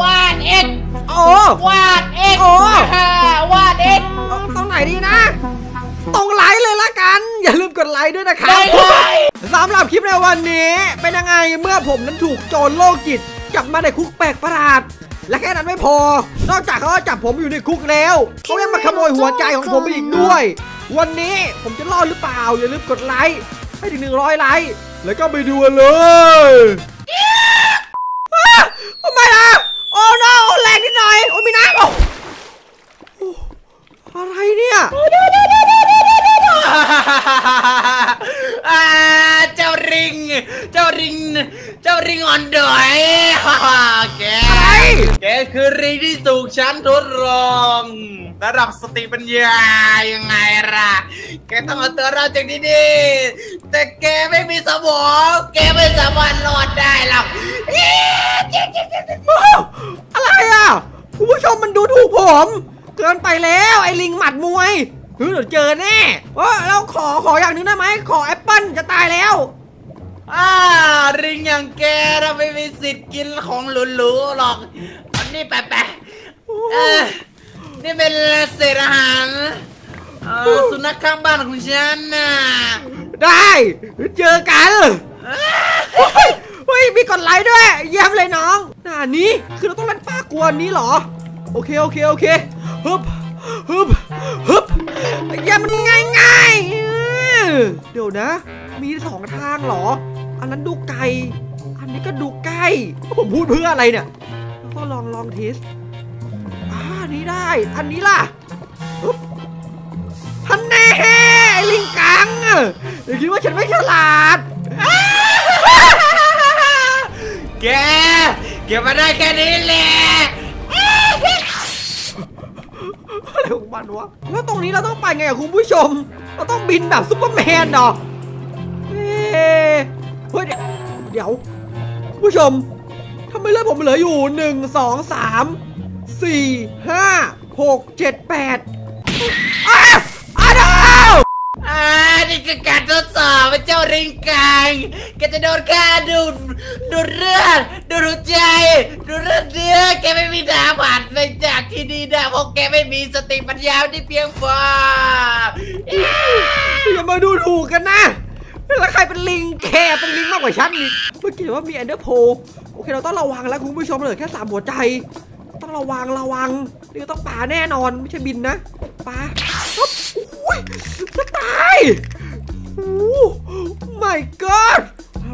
วาดเอ็กโอ้วาดเอ็กโอ้วาดเอ็กเอาตรงไหนดีนะ ตรงไลค์เลยละกัน อย่าลืมกดไลค์ด้วยนะครับได้เลยสำหรับคลิปในวันนี้ เป็นยังไงเมื่อผมนั้นถูกโจรโรคจิตจับมาในคุกแปลกประหลาดและแค่นั้นไม่พอ นอกจากเขาจะจับผมอยู่ในคุกแล้วเขายังมาขโมยหัวใจของผมไปอีกด้วย วันนี้ผมจะรอดหรือเปล่า อย่าลืมกดไลค์ให้ถึง100ไลค์แล้วก็ไปดูกันเลยอ้าทำไมล่ะโอ้โนแรงนิดหน่อยโอ้มีน้ำโอ้โอ้อะไรเนี่ย อ่าเจ้าริง เจ้าริง เจ้าริง อ่อนดอยฮ่าฮ่าแกอะไรแกคือริงที่ถูกฉันทดลองระดับสติปัญญายังไงล่ะ แกต้องเอาตัวรอดจากที่นี่แต่แกไม่มีสมอง แกไม่สามารถรอดได้หรอกเอ๊ะเจ๊เจ๊เจ๊เจ๊อ้าวอะไรอะคุณผู้ชมมันดูถูกผม เกินไปแล้วไอ้ลิงหมัดมวยเฮ้ยเดี๋ยวเจอแน่เออแล้วขอขออย่างหนึงได้ไหมขอแอปเปิ้ลจะตายแล้ว อ่าริงอย่างแกเราไม่มี สิทธิ์กินของหรูๆหรอกอันนี้แปะๆเออนี่เป็นเศษอาหารเอ่อสุนัขข้างบ้านของฉันน่ะได้เจอกันเฮ้ยเฮ้ยมีกดไลค์ด้วยเยี่ยมเลยน้องหน้านี้คือเราต้องเล่นป้ากวนนี้เหรอ โอเคโอเคโอเคฮึบฮึบฮึบอย่ามันง่ายง่ายๆอื้อเดี๋ยวนะ มีสองทางเหรอ อันนั้นดูไกลอั นนี้ก็ดูใกล้ ผมพูดเพื่ออะไรเนี่ย ก็ลองลองเทสอ่านี้ได้ อันนี้ล่ะฮึบฮันแน่ไอ้ลิงกังอย่าคิดว่าฉันไม่ฉลาด แก เก็บมาได้แค่นี้แหละอะไรของมันวะ แล้วตรงนี้เราต้องไปไงอะคุณผู้ชม เราต้องบินแบบซุปเปอร์แมนเหรอเอ๊ะเฮ้ยเดี๋ยวเดี๋ยว ผู้ชมทำไมเลือดผมเหลืออยู่หนึ่งสองสามสี่ห้าหกเจ็ดแปดอ้าวอ้าวอ่านี่คือการทดสอบว่าเจ้าริงกังแกจะโดนฆ่าดูดดูดเลือดดูดหัวใจ ดูดเลือดเนื้อแกไม่มีทางผ่านไปจากที่นี่ได้เพราะแกไม่มีสติปัญญาที่เพียงพออย่ามาดูถูกกันนะ แล้วใครเป็นลิงแคเป็นลิงมากกว่าฉันอีกเมื่อกี้ว่ามีแอนเดอร์โพโอเคเราต้องระวังแล้วคุณผู้ชมเหลือแค่สามหัวใจ ต้องระวังระวังนี่ต้องป่าแน่นอนไม่ใช่บินนะป่าอ๊อบอุ้ยจะตายโอ้ my god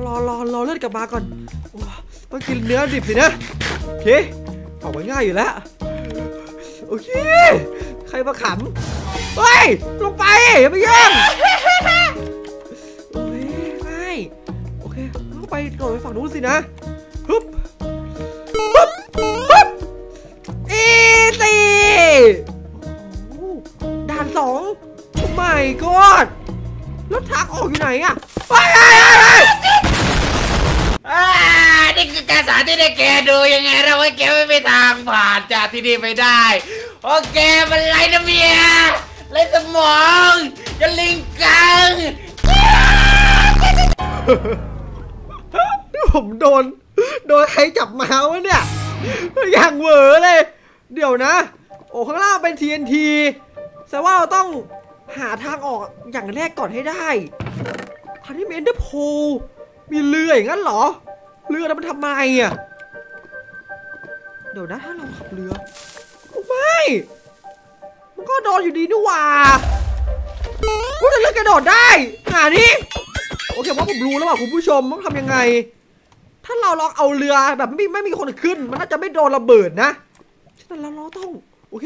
รอรอรอเลือดกลับมาก่อนต้องกินเนื้อดิบสินะโอเคออกมาง่ายอยู่แล้วโอเคใครมาขำเฮ้ยลงไปอย่าไปยุ่ง เคเข้าไปโดดไปฝั่งนู้นสินะฮึบฮึบฮึบอีสี่โอ้โหด่านสองโอ้ my god แล้วทางออกอยู่ไหนอะไปไปไปอ่านี่คือการสาธิตให้แกดูยังไงเราว่าแกไม่มีทางผ่านจากที่นี่ไปได้โอเคมันไรนะเมียไรสมองจะลิงกังนี่ ผมโดน โดนใครจับมาวะเนี่ย อย่างเหวอเลย เดี๋ยวนะ โอ้ข้างล่างเป็น TNT แสดงว่าเราต้องหาทางออกอย่างแรกก่อนให้ได้ทางที่มีเอนเดอร์โพมีเรืออย่างนั้นเหรอ เรือนั้นมันทำไมอะ เดี๋ยวนะถ้าเราขับเรือไม่มันก็โดนอยู่ดีนี่ว่ากูจะเลือกกระโดดได้หานี่โอเคว่าผมรู้แล้วว่าคุณผู้ชมต้องทำยังไง ถ้าเราลองเอาเรือแบบไม่ไม่มีคนขึ้น มันน่าจะไม่โดนระเบิดนะฉะนั้นเราต้องโอเค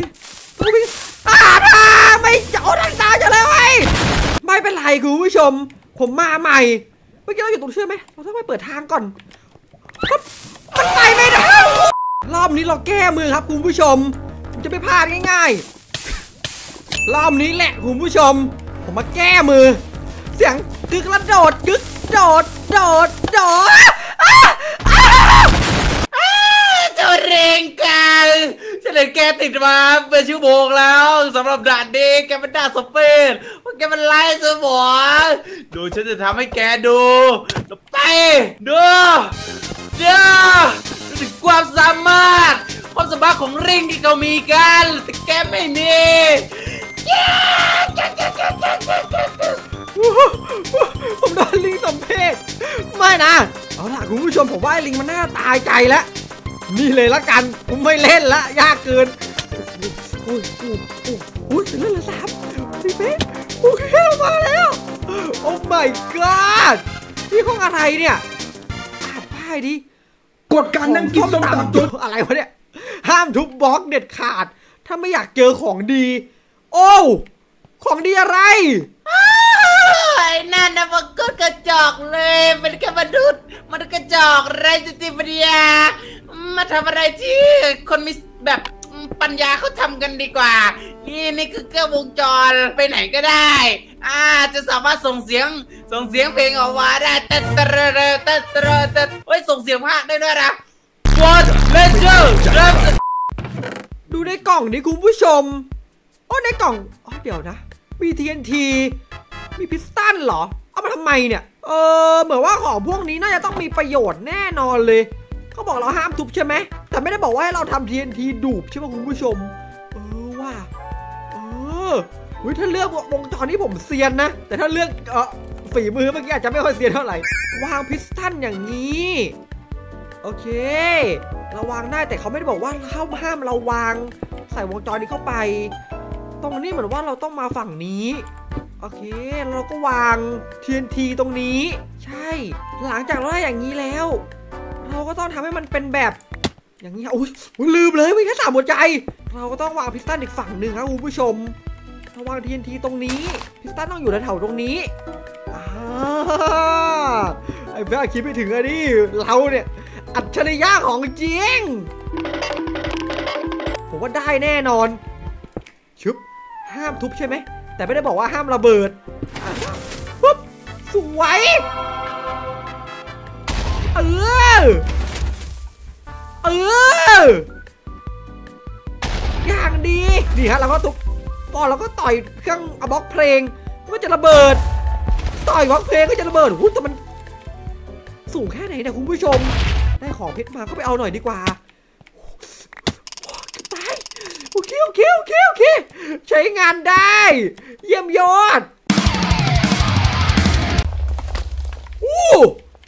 ต้องวิ่งอ่าทาไม่จะโอ้ทางตาจะเลยเว้ไม่เป็นไรคุณผู้ชม ผมมาใหม่เมื่อกี้เราอยู่ตรงเชื่อไหมเราต้องไปเปิดทางก่อนมันไปไม่ได้รอบนี้เราแก้มือครับคุณผู้ชมผมจะไม่พลาดง่ายๆ รอบนี้แหละคุณผู้ชม ผมมาแก้มือ เสียงกึกระโดดกึกโดดโดดโดดอ้าอ้า เจ้าเรงกังฉั นเห็นแกติดมาเป็นชั่วโมงแล้วสำหรับด่านนี้แกเป็นด่านสเปนว่าแกเป็นไล่สมองดูฉันจะทำให้แกดูไปดูเดี๋ยวดูถึงความสามารถของลิงที่เขามีกันแต่แกไม่มีผมโดนลิงสมเพศไม่นะ เอาล่ะคุณผู้ชมผมว่าลิงมันน่าตายใจแล้ว นี่เลยละกันผมไม่เล่นละยากเกินโอ้ยโอ้ยโอ้ยโอ้ยเล่นละสามสี่เมตรโอเคมาแล้วโอ้ my god นี่ห้องอะไรเนี่ยอ่านป้ายดิกดการนั่งกินส้มตำจนอะไรวะเนี่ย ห้ามทุบบล็อกเด็ดขาด ถ้าไม่อยากเจอของดี โอ้วของดีอะไรไอ้ นั่นนะมันก็กระจอกเลยเป็นแค่มนุษย์มันกระจอกไรสติปัญญามาทำอะไรที่คนมีแบบปัญญาเขาทำกันดีกว่า นี่นี่คือเครื่องวงจรไปไหนก็ได้ อ่า จะสามารถส่งเสียง ส่งเสียงเพลงออกมาได้ตัดตะระระตัดตะระตัดเฮ้ยส่งเสียงภาคได้ด้วยนะ What Leisure ดูในกล่องนี้คุณผู้ชม โอ้ในกล่อง อ๋อเดี๋ยวนะ มี TNT มีพิสตนเหรอ เอามาทำไมเนี่ย เออ เหมือนว่าของพวกนี้น่าจะต้องมีประโยชน์แน่นอนเลย เขาบอกเราห้ามทุบใช่ไหม แต่ไม่ได้บอกว่าให้เราทำ TNT ดูบใช่ไหมคุณผู้ชม เออว่า เออเฮ้ยถ้าเลือกวงจรนี้ผมเซียนนะ แต่ถ้าเลือกเออฝีมือเมื่อกี้อาจจะไม่ค่อยเซียนเท่าไหร่ วางพิสตันอย่างนี้ โอเค เราวางได้แต่เขาไม่ได้บอกว่าห้ามห้ามเราวาง ใส่วงจรนี้เข้าไป ตรงนี้เหมือนว่าเราต้องมาฝั่งนี้ โอเคเราก็วาง TNT ตรงนี้ ใช่ หลังจากเราได้อย่างนี้แล้ว เราก็ต้องทำให้มันเป็นแบบ อย่างนี้อุ้ยอุ๊ยลืมเลยมีแค่สามหัวใจ เราก็ต้องวางพิสตันอีกฝั่งหนึ่งครับคุณผู้ชมเราวาง TNT ตรงนี้ พิสตันต้องอยู่แถวๆตรงนี้อ่าไอ้แม่คิดไม่ถึงอะดิเราเนี่ย อัจฉริยะของจริง ผมว่าได้แน่นอน ชึบ ห้ามทุบใช่ไหม แต่ไม่ได้บอกว่าห้ามระเบิดปุ๊บสวยเออเอออย่างดีดีฮะเราก็ทุบพอนเราก็ต่อยเครื่องอบล็อกเพลงก็จะระเบิด ต่อยบล็อกเพลงก็จะระเบิดหุ้แต่มันสูงแค่ไหนเนะคุณผู้ชม ได้ของเพชรมาก็ไปเอาหน่อยดีกว่าเกือบตาย โอเคโอเคโอเคโอเคใช้งานได้ เยี่ยมยอดอู้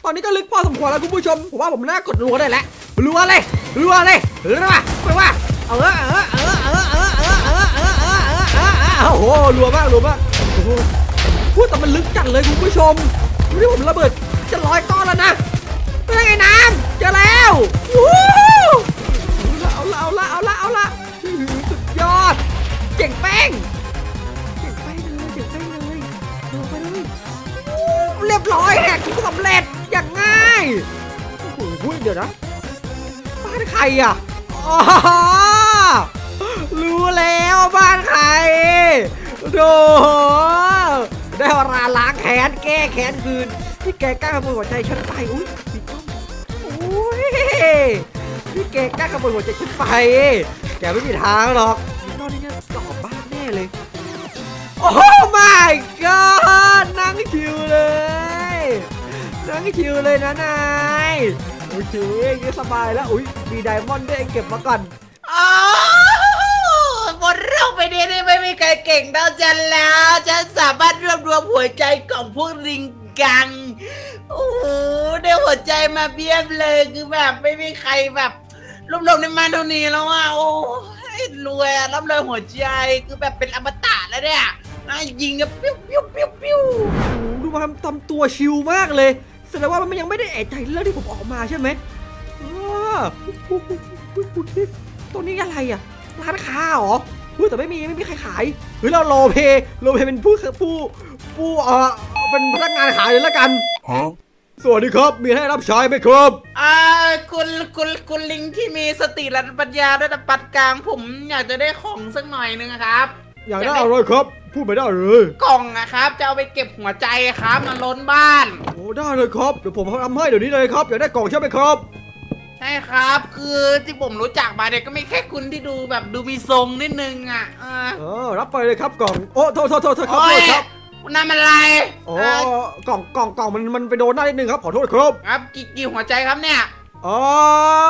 ตอนนี้ก็ลึกพอสมควรแล้วคุณผู้ชม ผมว่าผมน่ากดรัวได้แล้วรัวเลยรัวเลยรัวไปว่าเออเออเออเออเออเออเออเออเออเออเออเออโอ้โหรัวมากรัวมากพูดแต่มันลึกจัดเลยคุณผู้ชมนี่ผมระเบิดจะร้อยก้อนแล้วนะ รู้แล้วบ้านใครโดได้เวลาล้างแค้นแก้แค้นคืนที่แกกล้าขโมยหัวใจฉันไปอุ้ยปิดกล้องอุ้ยที่แกกล้าขโมยหัวใจฉันไป แกไม่มีทางหรอกนอนนี่เนี่ยหลอกบ้านแน่เลย โอ้ my god นั่งชิวเลย นั่งชิวเลยนะนาย โอเคยังสบายแล้ว อุ้ยมีไดมอนด์ด้วยเก็บมาก่อนอ๋อหมดเรื่องไปดีนี่ไม่มีใครเก่งเท่าฉันแล้ว ฉันสามารถรวบรวมหัวใจของพวกลิงกัง โอ้โหได้หัวใจมาเพียบเลยคือแบบไม่มีใครแบบรวบรวมในมาเท่านี้แล้วอะโอ้ยรวยอะรับเลยหัวใจคือแบบเป็นอมตะแล้วเนี่ยอะยิงกับปิ้วปิ้วปิ้วปิ้วโอ้โหดูมาทำทำตัวชิลมากเลย แสดงว่ามันยังไม่ได้เอะใจเรื่องที่ผมออกมาใช่ไหมว้าตัวนี้อะไรอะ ร้านค้าเหรอเฮ้ยแต่ไม่มีไม่มีใครขายเฮ้ยเราโลเพโลเพเป็นผู้ผู้ผู้เออเป็นพนักงานขายเลยละกัน Huh? สวัสดีครับ มีให้รับใช้ไหมครับ อ่า คุณคุณคุณลิงที่มีสติและปัญญาระดับปานกลางผมอยากจะได้ของสักหน่อยนึงอะครับ อยากได้อะไรครับ พูดไปได้เลย กล่องนะครับจะเอาไปเก็บหัวใจครับมันล้นบ้านโอ้ได้เลยครับเดี๋ยวผมทำให้เดี๋ยวนี้เลยครับอยากได้กล่องใช่ไหมครับ ใช่ครับ คือที่ผมรู้จักมาเนี่ยก็ไม่แค่คุณที่ดูแบบดูมีทรงนิดนึงอะเออเออรับไปเลยครับกล่องโอ้โทษโทษโทษโทษครับโอ้โทยษครับนั่นมันอะไรอ๋อเอ่อกล่องกล่องกล่องมันมันไปโดนหน้านิดนึงครับขอโทษครับครับกี่กี่หัวใจครับเนี่ยเอ๋อ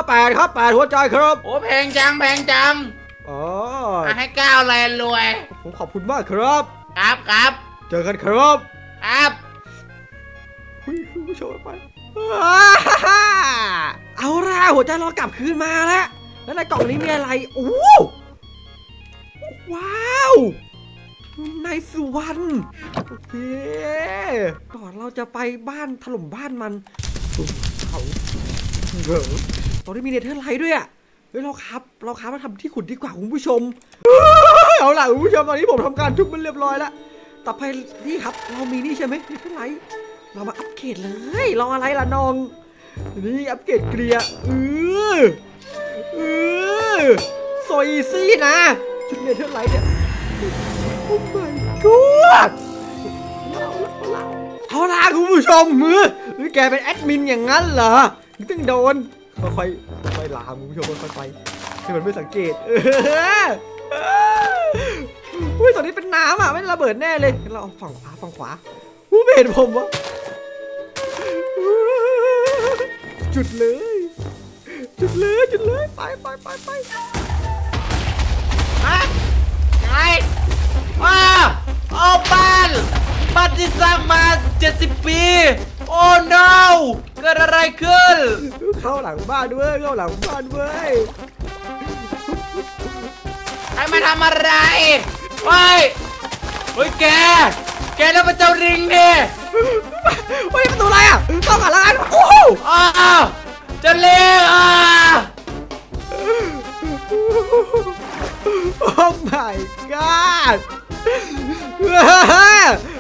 แปดครับแปดหัวใจครับ โอ้แพงจังแพงจัง อ๋ออะให้เก้าแลนรวย ผมขอบคุณมากครับ ครับครับ เจอกันครับครับเฮ้ยคุณผู้ชมไปอ้าฮ่าเอาล่ะหัวใจเรากลับคืนมาแล้ว แล้วในกล่องนี้มีอะไรโอ้โหว้าวนายสุวรรณโอเคก่อนเราจะไปบ้านถล่มบ้านมันเขาเหรอตอนนี้มี Netherite ด้วยอะเฮ้ยเราครับ เราครับมาทำที่ขุดดีกว่าคุณผู้ชม เอาล่ะคุณผู้ชมตอนนี้ผมทำการทุบมันเรียบร้อยแล้ว ต่อไปนี่ครับ เรามีนี่ใช่ไหม Netherite เรามาอัปเกรดเลย รออะไรล่ะน้อง นี่อัปเกรดเกลียเออเออ so easy นะชุด Netherite เนี่ย oh my god เอาล่ะคุณผู้ชมมือหรือแกเป็นแอดมินอย่างนั้นเหรอ ถึงโดนค่อย ลามคุณผู้ชมค่อยๆไปให้มันไม่สังเกตอุ้ยตอนนี้เป็นน้ำอะไม่ระเบิดแน่เลยเราเอาฝั่งขวาฝั่งขวาผู้เห็นผมวะจุดเลย จุดเลยจุดเลยไปไปไปไปฮะไงว้าวโอ้บ้านบ้านที่สร้างมา 70 ปี โอ้ no เกิดอะไรขึ้น เข้าหลังบ้านด้วยเข้าหลังบ้านด้วยให้มาทำอะไรเฮ้ยเฮ้ยแก แกแล้วเป็นเจ้าริงดิเฮ้ยประตูอะไรอะเข้ากันแล้วกันโอ้โหอ้าวเจ้าลิงอะโอ้ my god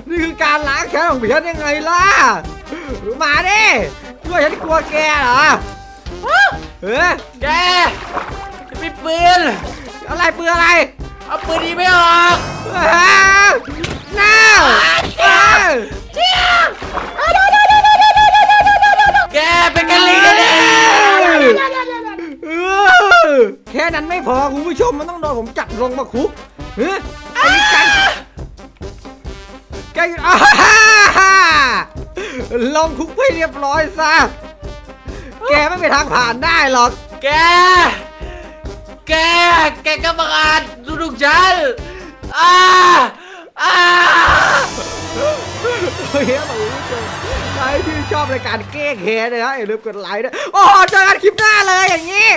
นี่คือการล้างแค้นของฉันยังไงล่ะ มาดิคิดว่าฉันกลัวแกเหรอ เฮ้ยแกจะมีปืนอะไรปืนอะไร เอาปืนนี้ไม่ออกน้าแกเป็นกันลิงกันแน่แค่นั้นไม่พอคุณผู้ชมมันต้องโดนผมจับลงมาคุกเฮ้ยไอ้กันแกอยู่อ่าฮ่าฮ่าลงคุกให้เรียบร้อยซะ แกไม่มีทางผ่านได้หรอก แก แก แกก็บังอาจดูถูกฉันอ้าอ้าเฮ้ยเราคุณผู้ชมใครที่ชอบรายการแก้แค้นนะฮะอย่าลืมกดไลค์ด้วยโอ้โหเจอกันคลิปหน้าเลยอย่างนี้